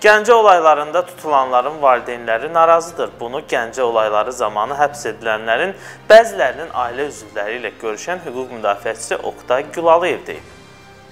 Gəncə olaylarında tutulanların valideynləri narazıdır. Bunu Gəncə olayları zamanı həbs edilənlərin bəzilərinin ailə üzvləri ilə görüşən hüquq müdafiəçisi Oqtay Gülalıyev deyib.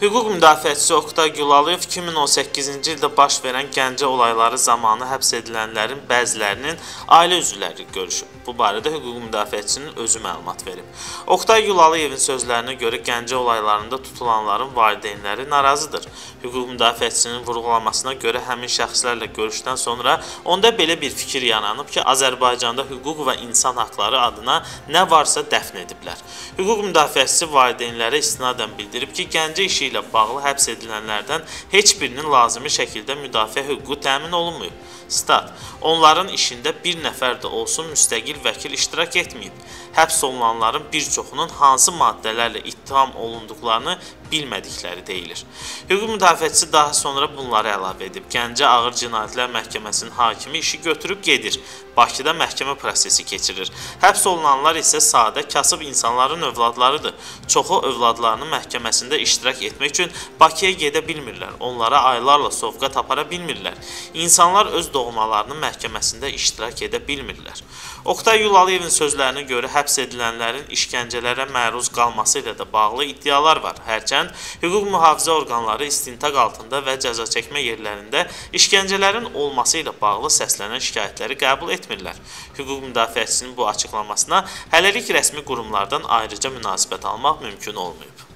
Hüquq müdafiəçisi Oqtay Gülalıyev 2018-ci ildə baş verən Gəncə olayları zamanı həbs edilənlərin bəzilərinin ailə üzvləri görüşüb. Bu barədə hüquq müdafiəçisinin özü məlumat verib. Oqtay Gülalıyevin sözlərinə görə Gəncə olaylarında tutulanların valideynləri narazıdır. Hüquq müdafiəçisinin vurğulamasına görə həmin şəxslərlə görüşdən sonra onda belə bir fikir yaranıb ki, Azərbaycanda hüquq və insan haqları adına nə varsa dəfn ediblər. Hüquq müdafiəçisi valideynlərə istinadən bildirib ki, Gəncə işi ilə bağlı həbs edilənlərdən heç birinin lazımi şəkildə müdafiə hüququ təmin olunmayıb. Stat: Onların işində bir nəfər də olsun müstəqil vəkil iştirak etməyib. Həbs olunanların bir çoxunun hansı maddələrlə ittiham olunduqlarını bilmədikləri deyilir. Hüquq müdafiəçisi daha sonra bunları əlavə edib. Gəncə Ağır Cinayətlər Məhkəməsinin hakimi işi götürüb gedir. Bakıda məhkəmə prosesi keçirir. Həbs olunanlar isə sadə, kasıb insanların övladlarıdır. Çoxu övladlarının məhkəməsində iştirak etmək üçün Bakıya gedə bilmirlər. Onlara aylarla sovqat apara bilmirlər. İnsanlar öz doğmalarının məhkəməsində iştirak edə bilmirlər. Oqtay Yulalıyevin sözlərinə görə həbs edilənlərin işgəncələrə məruz qalması ilə də bağlı iddialar var. Hərçənd hüquq mühafizə orqanları istintaq altında və cəza çəkmə yerlərində işgəncələrin olması ilə bağlı səslənən şikayətləri qəbul etmirlər. Hüquq müdafiəçisinin bu açıqlamasına hələlik rəsmi qurumlardan ayrıca münasibət almaq mümkün olmayıb.